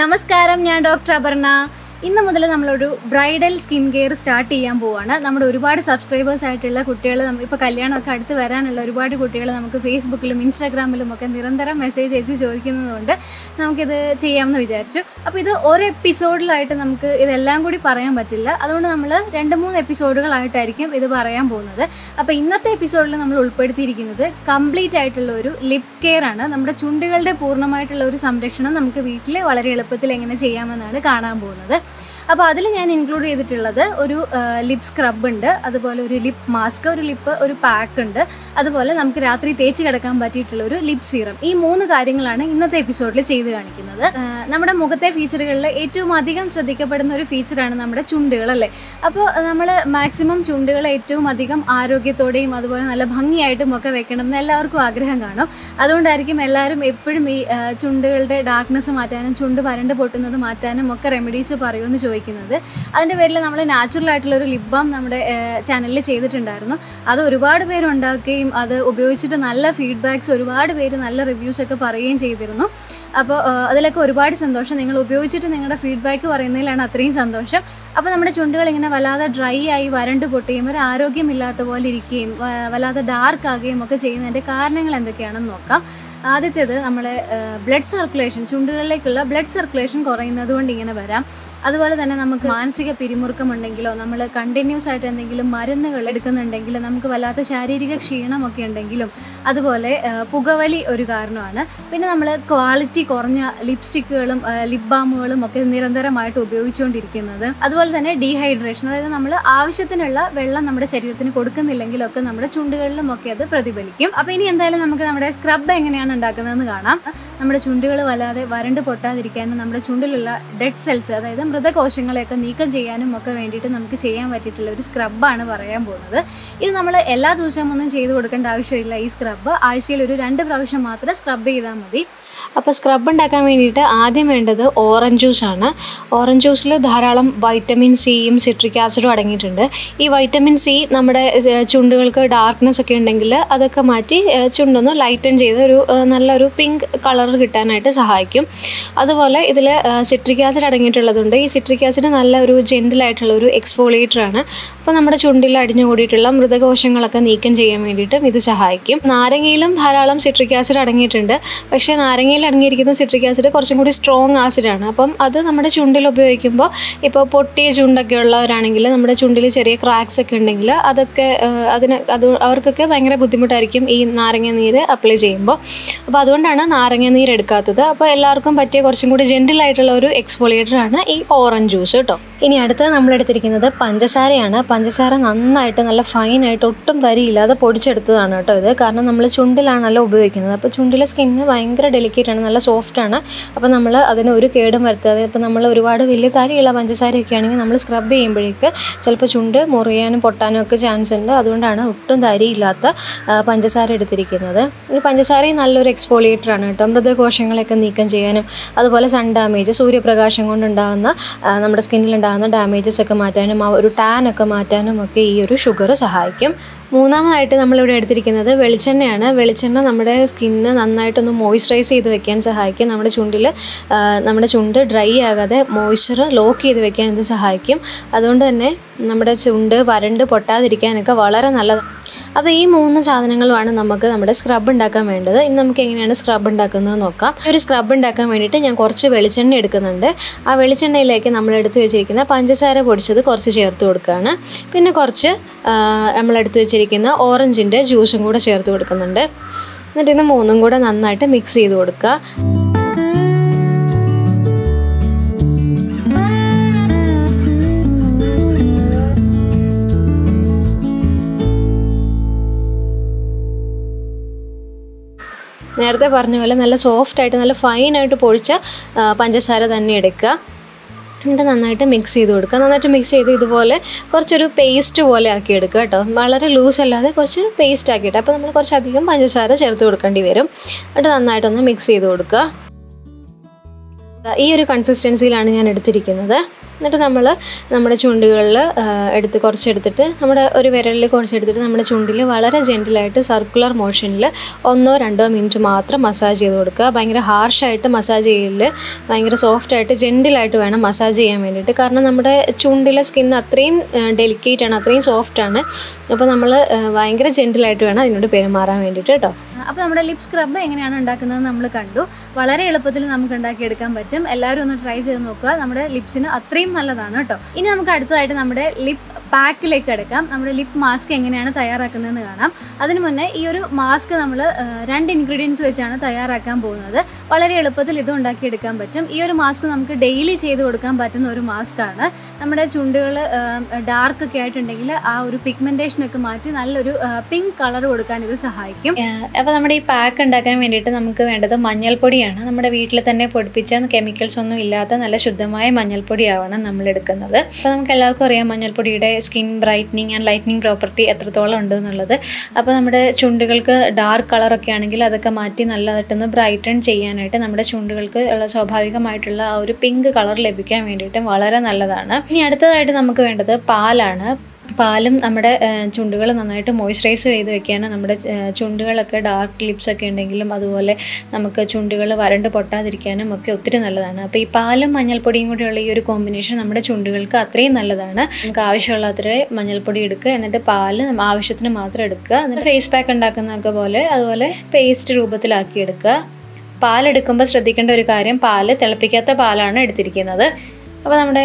നമസ്കാരം ഞാൻ ഡോക്ടർ അപർണ. ഇന്ന് മുതൽ നമ്മളൊരു ബ്രൈഡൽ സ്കിൻ കെയർ സ്റ്റാർട്ട് ചെയ്യാൻ പോവാണ്. നമ്മുടെ ഒരുപാട് സബ്സ്ക്രൈബേഴ്സ് ആയിട്ടുള്ള കുട്ടികൾ ഇപ്പോൾ കല്യാണമൊക്കെ അടുത്ത് വരാനുള്ള ഒരുപാട് കുട്ടികൾ നമുക്ക് ഫേസ്ബുക്കിലും ഇൻസ്റ്റാഗ്രാമിലും ഒക്കെ നിരന്തരം മെസ്സേജ് അയച്ച് ചോദിക്കുന്നതുകൊണ്ട് നമുക്കിത് ചെയ്യാമെന്ന് വിചാരിച്ചു. അപ്പോൾ ഇത് ഒരു എപ്പിസോഡിലായിട്ട് നമുക്ക് ഇതെല്ലാം കൂടി പറയാൻ പറ്റില്ല. അതുകൊണ്ട് നമ്മൾ രണ്ട് മൂന്ന് എപ്പിസോഡുകളായിട്ടായിരിക്കും ഇത് പറയാൻ പോകുന്നത്. അപ്പോൾ ഇന്നത്തെ എപ്പിസോഡിൽ നമ്മൾ ഉൾപ്പെടുത്തിയിരിക്കുന്നത് കംപ്ലീറ്റ് ആയിട്ടുള്ള ഒരു ലിപ് കെയർ ആണ്. നമ്മുടെ ചുണ്ടുകളുടെ പൂർണമായിട്ടുള്ള ഒരു സംരക്ഷണം നമുക്ക് വീട്ടിൽ വളരെ എളുപ്പത്തിൽ എങ്ങനെ ചെയ്യാമെന്നാണ് കാണാൻ പോകുന്നത്. അപ്പോൾ അതിൽ ഞാൻ ഇൻക്ലൂഡ് ചെയ്തിട്ടുള്ളത് ഒരു ലിപ് സ്ക്രബ് ഉണ്ട്. അതുപോലെ ഒരു ലിപ് മാസ്ക് ഒരു ലിപ്പ് ഒരു പാക്ക് ഉണ്ട്. അതുപോലെ നമുക്ക് രാത്രി തേച്ച് കിടക്കാൻ പറ്റിയിട്ടുള്ള ഒരു ലിപ് സീറം ഈ മൂന്ന് കാര്യങ്ങളാണ് ഇന്നത്തെ എപ്പിസോഡിൽ ചെയ്ത് കാണിക്കുന്നത്. നമ്മുടെ മുഖത്തെ ഫീച്ചറുകളിൽ ഏറ്റവും അധികം ശ്രദ്ധിക്കപ്പെടുന്ന ഒരു ഫീച്ചറാണ് നമ്മുടെ ചുണ്ടുകൾ അല്ലേ? അപ്പോൾ നമ്മൾ മാക്സിമം ചുണ്ടുകൾ ഏറ്റവും അധികം ആരോഗ്യത്തോടെയും അതുപോലെ നല്ല ഭംഗിയായിട്ടും ഒക്കെ വെക്കണം എന്ന് എല്ലാവർക്കും ആഗ്രഹം കാണും. അതുകൊണ്ടായിരിക്കും എല്ലാവരും എപ്പോഴും ഈ ചുണ്ടുകളുടെ ഡാർക്ക്നെസ് മാറ്റാനും ചുണ്ട് വരണ്ട് പൊട്ടുന്നത് മാറ്റാനും ഒക്കെ റെമഡീസ് പറയുമെന്ന് ചോദിക്കുന്നത്. അതിന്റെ പേരിൽ നമ്മൾ നാച്ചുറൽ ആയിട്ടുള്ള ഒരു ലിപ് ബാം നമ്മുടെ ചാനലിൽ ചെയ്തിട്ടുണ്ടായിരുന്നു. അത് ഒരുപാട് പേര് ഉണ്ടാക്കുകയും അത് ഉപയോഗിച്ചിട്ട് നല്ല ഫീഡ്ബാക്ക്സ് ഒരുപാട് പേര് നല്ല റിവ്യൂസ് ഒക്കെ പറയുകയും ചെയ്തിരുന്നു. അപ്പോൾ അതിലൊക്കെ ഒരുപാട് സന്തോഷം. നിങ്ങൾ ഉപയോഗിച്ചിട്ട് നിങ്ങളുടെ ഫീഡ്ബാക്ക് പറയുന്നതിലാണ് അത്രയും സന്തോഷം. അപ്പോൾ നമ്മുടെ ചുണ്ടുകൾ ഇങ്ങനെ വല്ലാതെ ഡ്രൈ ആയി വരണ്ട് പൊട്ടുകയും ഒരു ആരോഗ്യമില്ലാത്ത പോലെ ഇരിക്കുകയും വല്ലാതെ ഡാർക്ക് ആകുകയും ഒക്കെ ചെയ്യുന്നതിന്റെ കാരണങ്ങൾ എന്തൊക്കെയാണെന്ന് നോക്കാം. ആദ്യത്തേത് നമ്മളെ ബ്ലഡ് സർക്കുലേഷൻ ചുണ്ടുകളിലേക്കുള്ള ബ്ലഡ് സർക്കുലേഷൻ കുറയുന്നത് കൊണ്ട് ഇങ്ങനെ വരാം. അതുപോലെ തന്നെ നമുക്ക് മാനസിക പിരിമുറുക്കം ഉണ്ടെങ്കിലോ നമ്മൾ കണ്ടിന്യൂസ് ആയിട്ട് എന്തെങ്കിലും മരുന്നുകൾ എടുക്കുന്നുണ്ടെങ്കിൽ നമുക്ക് വല്ലാത്ത ശാരീരിക ക്ഷീണമൊക്കെ ഉണ്ടെങ്കിലും അതുപോലെ പുകവലി ഒരു കാരണമാണ്. പിന്നെ നമ്മൾ ക്വാളിറ്റി കുറഞ്ഞ ലിപ്സ്റ്റിക്കുകളും ലിപ് ബാമുകളും ഒക്കെ നിരന്തരമായിട്ട് ഉപയോഗിച്ചുകൊണ്ടിരിക്കുന്നത്. അതുപോലെ തന്നെ ഡീഹൈഡ്രേഷൻ അതായത് നമ്മൾ ആവശ്യത്തിനുള്ള വെള്ളം നമ്മുടെ ശരീരത്തിന് കൊടുക്കുന്നില്ലെങ്കിലൊക്കെ നമ്മുടെ ചുണ്ടുകളിലും ഒക്കെ അത് പ്രതിഫലിക്കും. അപ്പോൾ ഇനി എന്തായാലും നമുക്ക് നമ്മുടെ സ്ക്രബ് എങ്ങനെയാണ് ഉണ്ടാക്കുന്നതെന്ന് കാണാം. നമ്മുടെ ചുണ്ടുകൾ വല്ലാതെ വരണ്ട് പൊട്ടാതിരിക്കാനും നമ്മുടെ ചുണ്ടിലുള്ള ഡെഡ് സെൽസ് അതായത് മൃതകോശങ്ങളെയൊക്കെ നീക്കം ചെയ്യാനും ഒക്കെ വേണ്ടിയിട്ട് നമുക്ക് ചെയ്യാൻ പറ്റിയിട്ടുള്ള ഒരു സ്ക്രബാണ് പറയാൻ പോകുന്നത്. ഇത് നമ്മൾ എല്ലാ ദിവസവും ഒന്നും ചെയ്ത് കൊടുക്കേണ്ട ആവശ്യമില്ല ഈ സ്ക്രബ് ആഴ്ചയിൽ ഒരു രണ്ട് പ്രാവശ്യം മാത്രം സ്ക്രബ് ചെയ്താൽ മതി. അപ്പോൾ സ്ക്രബ് ഉണ്ടാക്കാൻ വേണ്ടിയിട്ട് ആദ്യം വേണ്ടത് ഓറഞ്ച് ജ്യൂസാണ് ഓറഞ്ച് ജ്യൂസിൽ ധാരാളം വൈറ്റമിൻ സിയും സിട്രിക് ആസിഡും അടങ്ങിയിട്ടുണ്ട്. ഈ വൈറ്റമിൻ സി നമ്മുടെ ചുണ്ടുകൾക്ക് ഡാർക്ക്നെസ് ഒക്കെ ഉണ്ടെങ്കിൽ അതൊക്കെ മാറ്റി ചുണ്ടൊന്ന് ലൈറ്റൻ ചെയ്ത് ഒരു നല്ലൊരു പിങ്ക് കളർ കിട്ടാനായിട്ട് സഹായിക്കും. അതുപോലെ ഇതിൽ സിട്രിക് ആസിഡ് അടങ്ങിയിട്ടുള്ളതുണ്ട്. ഈ സിട്രിക് ആസിഡ് നല്ല ഒരു ജെന്റിലായിട്ടുള്ള ഒരു എക്സ്ഫോളിയേറ്റർ ആണ്. അപ്പോൾ നമ്മുടെ ചുണ്ടിൽ അടിഞ്ഞു കൂടിയിട്ടുള്ള മൃതകോശങ്ങളൊക്കെ നീക്കം ചെയ്യാൻ വേണ്ടിയിട്ടും ഇത് സഹായിക്കും. നാരങ്ങയിലും ധാരാളം സിട്രിക് ആസിഡ് അടങ്ങിയിട്ടുണ്ട്. പക്ഷേ നാരങ്ങയിൽ അടങ്ങിയിരിക്കുന്ന സിട്രിക് ആസിഡ് കുറച്ചും കൂടി സ്ട്രോങ് ആസിഡാണ് അപ്പം അത് നമ്മുടെ ചുണ്ടിൽ ഉപയോഗിക്കുമ്പോൾ ഇപ്പോൾ പൊട്ടിയ ചുണ്ടൊക്കെ ഉള്ളവരാണെങ്കിൽ നമ്മുടെ ചുണ്ടിൽ ചെറിയ ക്രാക്സ് ഒക്കെ ഉണ്ടെങ്കിൽ അതൊക്കെ അതിന് അത് അവർക്കൊക്കെ ഭയങ്കര ബുദ്ധിമുട്ടായിരിക്കും ഈ നാരങ്ങ നീര് അപ്ലൈ ചെയ്യുമ്പോൾ അപ്പോൾ അതുകൊണ്ടാണ് നാരങ്ങ നീര് എടുക്കാത്തത്. അപ്പോൾ എല്ലാവർക്കും പറ്റിയ കുറച്ചും കൂടി ജെന്റിലായിട്ടുള്ള ഒരു എക്സ്പോളിയേറ്റർ ആണ് ഈ ഓറഞ്ച് ജ്യൂസ് കേട്ടോ. ഇനി അടുത്തത് നമ്മൾ എടുത്തിരിക്കുന്നത് പഞ്ചസാരയാണ്. പഞ്ചസാര നന്നായിട്ട് നല്ല ഫൈനായിട്ട് ഒട്ടും തരിയില്ലാതെ പൊടിച്ചെടുത്തതാണ് കേട്ടോ ഇത്. കാരണം നമ്മൾ ചുണ്ടിലാണല്ലോ ഉപയോഗിക്കുന്നത്. അപ്പോൾ ചുണ്ടിലെ സ്കിന്ന് ഭയങ്കര ഡെലിക്കേറ്റ് ആണ് നല്ല സോഫ്റ്റ് ആണ്. അപ്പോൾ നമ്മൾ അതിന് ഒരു കേടും വരുത്താതെ ഇപ്പോൾ നമ്മൾ ഒരുപാട് വലിയ തരിയുള്ള പഞ്ചസാരയൊക്കെ ആണെങ്കിൽ നമ്മൾ സ്ക്രബ് ചെയ്യുമ്പോഴേക്ക് ചിലപ്പോൾ ചുണ്ട് മുറിയാനും പൊട്ടാനും ഒക്കെ ചാൻസ് ഉണ്ട്. അതുകൊണ്ടാണ് ഒട്ടും തരിയില്ലാത്ത പഞ്ചസാര എടുത്തിരിക്കുന്നത്. ഈ പഞ്ചസാരയും നല്ലൊരു എക്സ്പോളിയേറ്റർ ആണ് കേട്ടോ. മൃതകോശങ്ങളെയൊക്കെ നീക്കം ചെയ്യാനും അതുപോലെ സൺ ഡാമേജ് സൂര്യപ്രകാശം കൊണ്ടുണ്ടാകുന്ന നമ്മുടെ സ്കിന്നിൽ ഉണ്ടാകുന്ന ഡാമേജസ് ഒക്കെ മാറ്റാനും ആ ഒരു ടാൻ ഒക്കെ മാറ്റാനും ഒക്കെ ഈ ഒരു ഷുഗർ സഹായിക്കും. മൂന്നാമതായിട്ട് നമ്മളിവിടെ എടുത്തിരിക്കുന്നത് വെളിച്ചെണ്ണയാണ്. വെളിച്ചെണ്ണ നമ്മുടെ സ്കിന്ന് നന്നായിട്ടൊന്ന് മോയ്സ്ചറൈസ് ചെയ്ത് വെക്കാൻ സഹായിക്കും. നമ്മുടെ ചുണ്ടിൽ നമ്മുടെ ചുണ്ട് ഡ്രൈ ആകാതെ മോയ്സ്ചർ ലോക്ക് ചെയ്ത് വെക്കാൻ ഇത് സഹായിക്കും. അതുകൊണ്ട് തന്നെ നമ്മുടെ ചുണ്ട് വരണ്ട് പൊട്ടാതിരിക്കാനൊക്കെ വളരെ നല്ലതാണ് അപ്പോൾ ഈ മൂന്ന് സാധനങ്ങളുമാണ് നമുക്ക് നമ്മുടെ സ്ക്രബ് ഉണ്ടാക്കാൻ വേണ്ടത്. ഇനി നമുക്ക് എങ്ങനെയാണ് സ്ക്രബ് ഉണ്ടാക്കുന്നത് നോക്കാം. ഒരു സ്ക്രബ് ഉണ്ടാക്കാൻ വേണ്ടിയിട്ട് ഞാൻ കുറച്ച് വെളിച്ചെണ്ണ എടുക്കുന്നുണ്ട്. ആ വെളിച്ചെണ്ണയിലേക്ക് നമ്മൾ എടുത്തു വെച്ചിരിക്കുന്ന പഞ്ചസാര പൊടിച്ചത് കുറച്ച് ചേർത്ത് കൊടുക്കുകയാണ്. പിന്നെ കുറച്ച് നമ്മൾ എടുത്തു വെച്ചിരിക്കുന്ന ഓറഞ്ചിന്റെ ജ്യൂസും കൂടെ ചേർത്ത് കൊടുക്കുന്നുണ്ട്. എന്നിട്ട് ഇത് മൂന്നും കൂടെ നന്നായിട്ട് മിക്സ് ചെയ്ത് കൊടുക്കുക. നേരത്തെ പറഞ്ഞ പോലെ നല്ല സോഫ്റ്റ് ആയിട്ട് നല്ല ഫൈനായിട്ട് പൊഴിച്ച പഞ്ചസാര തന്നെ എടുക്കുക. എന്നിട്ട് നന്നായിട്ട് മിക്സ് ചെയ്ത് കൊടുക്കുക. നന്നായിട്ട് മിക്സ് ചെയ്ത് ഇതുപോലെ കുറച്ചൊരു പേസ്റ്റ് പോലെ ആക്കി എടുക്കുക കേട്ടോ. വളരെ ലൂസ് അല്ലാതെ കുറച്ച് പേസ്റ്റ് ആക്കിയിട്ട്. അപ്പോൾ നമ്മൾ കുറച്ചധികം പഞ്ചസാര ചേർത്ത് കൊടുക്കേണ്ടി വരും. എന്നിട്ട് നന്നായിട്ടൊന്ന് മിക്സ് ചെയ്ത് കൊടുക്കുക. ഈ ഒരു കൺസിസ്റ്റൻസിയിലാണ് ഞാൻ എടുത്തിരിക്കുന്നത്. എന്നിട്ട് നമ്മൾ നമ്മുടെ ചുണ്ടുകളിൽ എടുത്ത് കുറച്ചെടുത്തിട്ട് നമ്മുടെ ഒരു വിരലിൽ കുറച്ചെടുത്തിട്ട് നമ്മുടെ ചുണ്ടിൽ വളരെ ജെന്റിലായിട്ട് സർക്കുലർ മോഷനിൽ ഒന്നോ രണ്ടോ മിനിറ്റ് മാത്രം മസാജ് ചെയ്ത് കൊടുക്കുക. ഭയങ്കര ഹാർഷായിട്ട് മസാജ് ചെയ്യില്ല ഭയങ്കര സോഫ്റ്റായിട്ട് ജെന്റിലായിട്ട് വേണം മസാജ് ചെയ്യാൻ വേണ്ടിയിട്ട്. കാരണം നമ്മുടെ ചുണ്ടിലെ സ്കിൻ അത്രയും ഡെലിക്കേറ്റ് ആണ് അത്രയും സോഫ്റ്റാണ് അപ്പോൾ നമ്മൾ ഭയങ്കര ജെന്റിലായിട്ട് വേണം അതിനോട് പെരുമാറാൻ വേണ്ടിയിട്ട് കേട്ടോ അപ്പോൾ നമ്മുടെ ലിപ് സ്ക്രബ് എങ്ങനെയാണ് ഉണ്ടാക്കുന്നത് നമ്മൾ കണ്ടു. വളരെ എളുപ്പത്തിൽ നമുക്ക് ഉണ്ടാക്കിയെടുക്കാൻ പറ്റും. എല്ലാവരും ഒന്ന് ട്രൈ ചെയ്ത് നോക്കുക. നമ്മുടെ ലിപ്സിന് അത്രയും നല്ലതാണ് കേട്ടോ. ഇനി നമുക്ക് അടുത്തതായിട്ട് നമ്മുടെ ലിപ് പാക്കിലേക്ക് എടുക്കാം നമ്മുടെ ലിപ് മാസ്ക് എങ്ങനെയാണ് തയ്യാറാക്കുന്നതെന്ന് കാണാം. അതിന് മുന്നേ ഈ ഒരു മാസ്ക് നമ്മൾ രണ്ട് ഇൻഗ്രീഡിയൻസ് വെച്ചാണ് തയ്യാറാക്കാൻ പോകുന്നത്. വളരെ എളുപ്പത്തിൽ ഇത് ഉണ്ടാക്കിയെടുക്കാൻ പറ്റും. ഈ ഒരു മാസ്ക് നമുക്ക് ഡെയിലി ചെയ്ത് കൊടുക്കാൻ പറ്റുന്ന ഒരു മാസ്ക് ആണ്. നമ്മുടെ ചുണ്ടുകൾ ഡാർക്ക് ഒക്കെ ആയിട്ടുണ്ടെങ്കിൽ ആ ഒരു പിഗ്മെന്റേഷനൊക്കെ മാറ്റി നല്ലൊരു പിങ്ക് കളർ കൊടുക്കാൻ ഇത് സഹായിക്കും. അപ്പോൾ നമ്മുടെ ഈ പാക്ക് ഉണ്ടാക്കാൻ വേണ്ടിയിട്ട് നമുക്ക് വേണ്ടത് മഞ്ഞൾപ്പൊടിയാണ്. നമ്മുടെ വീട്ടിൽ തന്നെ പൊടിപ്പിച്ച കെമിക്കൽസ് ഒന്നും ഇല്ലാത്ത നല്ല ശുദ്ധമായ മഞ്ഞൾപ്പൊടിയാവണം നമ്മൾ എടുക്കുന്നത്. അപ്പോൾ നമുക്ക് എല്ലാവർക്കും അറിയാം മഞ്ഞൾപ്പൊടിയുടെ skin brightening and lightening property എത്രത്തോളം ഉണ്ട് എന്നുള്ളത് അപ്പോൾ നമ്മുടെ ചുണ്ടുകൾക്ക് ഡാർക്ക് കളറൊക്കെ ആണെങ്കിൽ അതൊക്കെ മാറ്റി നല്ലതായിട്ടൊന്ന് ബ്രൈറ്റൺ ചെയ്യാനായിട്ട് നമ്മുടെ ചുണ്ടുകൾക്ക് ഉള്ള സ്വാഭാവികമായിട്ടുള്ള ആ ഒരു പിങ്ക് കളർ ലഭിക്കാൻ വേണ്ടിയിട്ടും വളരെ നല്ലതാണ്. ഇനി അടുത്തതായിട്ട് നമുക്ക് വേണ്ടത് പാലാണ്. പാലും നമ്മുടെ ചുണ്ടുകൾ നന്നായിട്ട് മോയ്സ്ചറൈസ് ചെയ്ത് വെക്കുകയാണ്. നമ്മുടെ ചുണ്ടുകളൊക്കെ ഡാർക്ക് ലിപ്സ് ഒക്കെ ഉണ്ടെങ്കിലും അതുപോലെ നമുക്ക് ചുണ്ടുകൾ വരണ്ട് പൊട്ടാതിരിക്കാനും ഒക്കെ ഒത്തിരി നല്ലതാണ്. അപ്പോൾ ഈ പാലും മഞ്ഞൾപ്പൊടിയും കൂടിയുള്ള ഈ ഒരു കോമ്പിനേഷൻ നമ്മുടെ ചുണ്ടുകൾക്ക് അത്രയും നല്ലതാണ്. നമുക്ക് ആവശ്യമുള്ള മഞ്ഞൾപ്പൊടി എടുക്കുക എന്നിട്ട് പാൽ ആവശ്യത്തിന് മാത്രം എടുക്കുക. എന്നിട്ട് ഫേസ് പാക്ക് ഉണ്ടാക്കുന്നതൊക്കെ പോലെ അതുപോലെ പേസ്റ്റ് രൂപത്തിലാക്കി എടുക്കുക. പാലെടുക്കുമ്പോൾ ശ്രദ്ധിക്കേണ്ട ഒരു കാര്യം പാൽ തിളപ്പിക്കാത്ത പാലാണ് എടുത്തിരിക്കുന്നത്. അപ്പോൾ നമ്മുടെ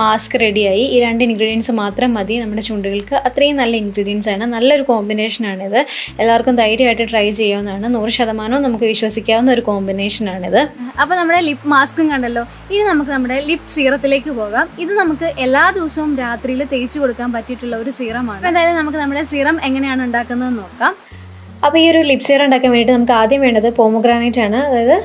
മാസ്ക് റെഡിയായി ഈ രണ്ട് ഇൻഗ്രീഡിയൻസ് മാത്രം മതി നമ്മുടെ ചുണ്ടുകൾക്ക്. അത്രയും നല്ല ഇൻഗ്രീഡിയൻസ് ആണ്. നല്ലൊരു കോമ്പിനേഷനാണിത് എല്ലാവർക്കും ധൈര്യമായിട്ട് ട്രൈ ചെയ്യാവുന്നതാണ്. നൂറ് ശതമാനവും നമുക്ക് വിശ്വസിക്കാവുന്ന ഒരു കോമ്പിനേഷനാണിത് അപ്പോൾ നമ്മുടെ ലിപ് മാസ്കും കണ്ടല്ലോ. ഇനി നമുക്ക് നമ്മുടെ ലിപ് സീറത്തിലേക്ക് പോകാം. ഇത് നമുക്ക് എല്ലാ ദിവസവും രാത്രിയിൽ തേച്ച് കൊടുക്കാൻ പറ്റിയിട്ടുള്ള ഒരു സീറമാണ് എന്തായാലും നമുക്ക് നമ്മുടെ സീറം എങ്ങനെയാണ് ഉണ്ടാക്കുന്നതെന്ന് നോക്കാം. അപ്പോൾ ഈ ഒരു ലിപ്സിയർ ഉണ്ടാക്കാൻ വേണ്ടിയിട്ട് നമുക്ക് ആദ്യം വേണ്ടത് പോമോഗ്രാനൈറ്റ് ആണ്. അതായത്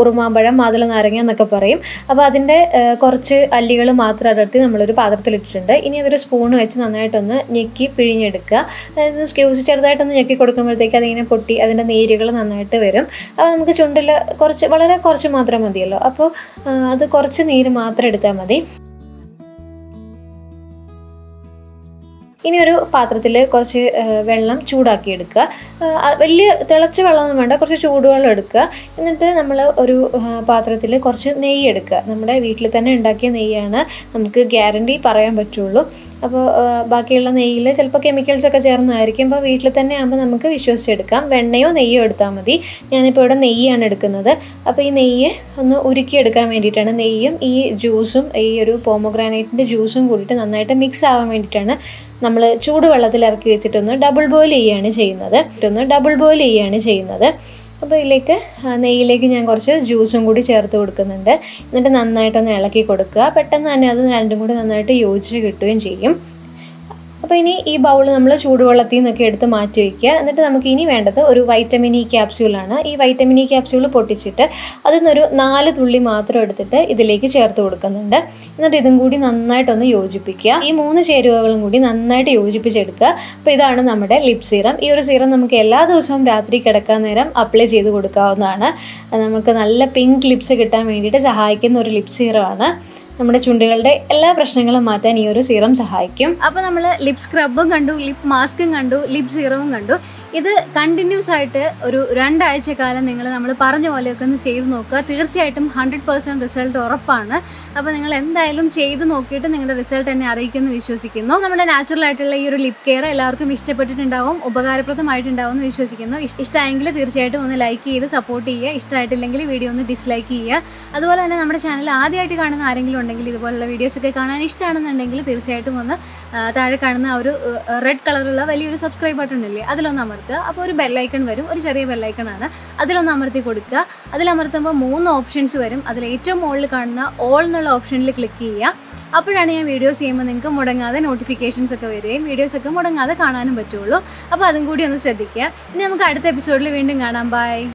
ഉറുമാമ്പഴം മാതള നാരങ്ങ എന്നൊക്കെ പറയും. അപ്പോൾ അതിന്റെ കുറച്ച് അല്ലികൾ മാത്രം അടർത്തി നമ്മളൊരു പാത്രത്തിലിട്ടിട്ടുണ്ട്. ഇനി അതൊരു സ്പൂൺ വെച്ച് നന്നായിട്ടൊന്ന് ഞെക്കി പിഴിഞ്ഞെടുക്കുക. അതായത് സ്ക്യൂസ് ചെറുതായിട്ടൊന്ന് ഞെക്കി കൊടുക്കുമ്പോഴത്തേക്ക് അതിങ്ങനെ പൊട്ടി അതിന്റെ നീരുകൾ നന്നായിട്ട് വരും. അപ്പോൾ നമുക്ക് ചുണ്ടിൽ കുറച്ച് വളരെ കുറച്ച് മാത്രം മതിയല്ലോ. അപ്പോൾ അത് കുറച്ച് നീര് മാത്രം എടുത്താൽ മതി. ഇനി ഒരു പാത്രത്തിൽ കുറച്ച് വെള്ളം ചൂടാക്കി എടുക്കുക വലിയ തിളച്ച വെള്ളമൊന്നും വേണ്ട കുറച്ച് ചൂടുവെള്ളം എടുക്കുക. എന്നിട്ട് നമ്മൾ ഒരു പാത്രത്തിൽ കുറച്ച് നെയ്യ് എടുക്കുക. നമ്മുടെ വീട്ടിൽ തന്നെ ഉണ്ടാക്കിയ നെയ്യാണ് നമുക്ക് ഗ്യാരണ്ടി പറയാൻ പറ്റുള്ളൂ. അപ്പോൾ ബാക്കിയുള്ള നെയ്യിൽ ചിലപ്പോൾ കെമിക്കൽസ് ഒക്കെ ചേർന്നതായിരിക്കും അപ്പോൾ വീട്ടിൽ തന്നെ ആകുമ്പോൾ നമുക്ക് വിശ്വസിച്ചെടുക്കാം. വെണ്ണയോ നെയ്യോ എടുത്താൽ മതി. ഞാനിപ്പോൾ ഇവിടെ നെയ്യാണ് എടുക്കുന്നത്. അപ്പോൾ ഈ നെയ്യ് ഒന്ന് ഉരുക്കിയെടുക്കാൻ വേണ്ടിയിട്ടാണ്. നെയ്യും ഈ ജ്യൂസും ഈ ഒരു പോമോഗ്രാനൈറ്റിന്റെ ജ്യൂസും കൂടിയിട്ട് നന്നായിട്ട് മിക്സ് ആവാൻ വേണ്ടിയിട്ടാണ് നമ്മൾ ചൂടുവെള്ളത്തിൽ ഇറക്കി വെച്ചിട്ടൊന്ന് ഡബിൾ ബോയിൽ ചെയ്യുകയാണ് ചെയ്യുന്നത്. ഒന്ന് ഡബിൾ ബോയിൽ ചെയ്യുകയാണ് ചെയ്യുന്നത്. അപ്പോൾ ഇതിലേക്ക് നെയ്യിലേക്ക് ഞാൻ കുറച്ച് ജ്യൂസും കൂടി ചേർത്ത് കൊടുക്കുന്നുണ്ട്. എന്നിട്ട് നന്നായിട്ടൊന്ന് ഇളക്കി കൊടുക്കുക. പെട്ടെന്ന് തന്നെ അത് രണ്ടും കൂടി നന്നായിട്ട് യോജിച്ച് കിട്ടുകയും ചെയ്യും. അപ്പോൾ ഇനി ഈ ബൗൾ നമ്മൾ ചൂടുവെള്ളത്തിൽ നിന്നൊക്കെ എടുത്ത് മാറ്റി വയ്ക്കുക എന്നിട്ട് നമുക്ക് ഇനി വേണ്ടത് ഒരു വൈറ്റമിൻ ഇ ക്യാപ്സ്യൂളാണ് ഈ വൈറ്റമിൻ ഇ ക്യാപ്സ്യൂൾ പൊട്ടിച്ചിട്ട് അതിൽ നിന്നൊരു നാല് തുള്ളി മാത്രം എടുത്തിട്ട് ഇതിലേക്ക് ചേർത്ത് കൊടുക്കുന്നുണ്ട്. എന്നിട്ട് ഇതും കൂടി നന്നായിട്ടൊന്ന് യോജിപ്പിക്കുക. ഈ മൂന്ന് ചേരുവകളും കൂടി നന്നായിട്ട് യോജിപ്പിച്ചെടുക്കുക. അപ്പോൾ ഇതാണ് നമ്മുടെ ലിപ് സീറം ഈ ഒരു സീറം നമുക്ക് എല്ലാ ദിവസവും രാത്രി കിടക്കാൻ നേരം അപ്ലൈ ചെയ്ത് കൊടുക്കാവുന്നതാണ്. നമുക്ക് നല്ല പിങ്ക് ലിപ്സ് കിട്ടാൻ വേണ്ടിയിട്ട് സഹായിക്കുന്ന ഒരു ലിപ് സീറമാണ് നമ്മുടെ ചുണ്ടുകളുടെ എല്ലാ പ്രശ്നങ്ങളും മാറ്റാൻ ഈ ഒരു സീറം സഹായിക്കും. അപ്പോൾ നമ്മൾ ലിപ് സ്ക്രബും കണ്ടു ലിപ് മാസ്കും കണ്ടു ലിപ് സീറവും കണ്ടു. ഇത് കണ്ടിന്യൂസ് ആയിട്ട് ഒരു രണ്ടാഴ്ച കാലം നിങ്ങൾ നമ്മൾ പറഞ്ഞ പോലെയൊക്കെ ഒന്ന് ചെയ്ത് നോക്കുക. തീർച്ചയായിട്ടും ഹൺഡ്രഡ് പേഴ്സന്റ് റിസൾട്ട് ഉറപ്പാണ്. അപ്പോൾ നിങ്ങൾ എന്തായാലും ചെയ്ത് നോക്കിയിട്ട് നിങ്ങളുടെ റിസൾട്ട് എന്നെ അറിയിക്കുമെന്ന് വിശ്വസിക്കുന്നു. നമ്മുടെ നാച്ചുറൽ ആയിട്ടുള്ള ഈ ഒരു ലിപ് കെയർ എല്ലാവർക്കും ഇഷ്ടപ്പെട്ടിട്ടുണ്ടാവും ഉപകാരപ്രദമായിട്ടുണ്ടാവും എന്ന് വിശ്വസിക്കുന്നു. ഇഷ്- ഇഷ്ടമായെങ്കിൽ തീർച്ചയായിട്ടും ഒന്ന് ലൈക്ക് ചെയ്ത് സപ്പോർട്ട് ചെയ്യുക. ഇഷ്ടമായിട്ടില്ലെങ്കിൽ വീഡിയോ ഒന്ന് ഡിസ്ലൈക്ക് ചെയ്യുക. അതുപോലെ തന്നെ നമ്മുടെ ചാനൽ ആദ്യമായിട്ട് കാണുന്ന ആരെങ്കിലും ഉണ്ടെങ്കിൽ ഇതുപോലുള്ള വീഡിയോസൊക്കെ കാണാൻ ഇഷ്ടമാണെന്നുണ്ടെങ്കിൽ തീർച്ചയായിട്ടും ഒന്ന് താഴെ കാണുന്ന ഒരു റെഡ് കളറുള്ള വലിയൊരു സബ്സ്ക്രൈബ് ബട്ടൺ ഇല്ലേ അതിലൊന്ന് അപ്പോൾ ഒരു ബെല്ലൈക്കൺ വരും. ഒരു ചെറിയ ബെല്ലൈക്കൺ ആണ്. അതിലൊന്ന് അമർത്തി കൊടുക്കുക. അതിലമർത്തുമ്പോൾ മൂന്ന് ഓപ്ഷൻസ് വരും. അതിൽ ഏറ്റവും മുകളിൽ കാണുന്ന ഓൾ എന്നുള്ള ഓപ്ഷനിൽ ക്ലിക്ക് ചെയ്യുക. അപ്പോഴാണ് ഞാൻ വീഡിയോസ് ചെയ്യുമ്പോൾ നിങ്ങൾക്ക് മുടങ്ങാതെ നോട്ടിഫിക്കേഷൻസ് ഒക്കെ വരികയും വീഡിയോസ് ഒക്കെ മുടങ്ങാതെ കാണാനും പറ്റുള്ളൂ. അപ്പോൾ അതും കൂടി ഒന്ന് ശ്രദ്ധിക്കുക. ഇനി നമുക്ക് അടുത്ത എപ്പിസോഡിൽ വീണ്ടും കാണാം. ബൈ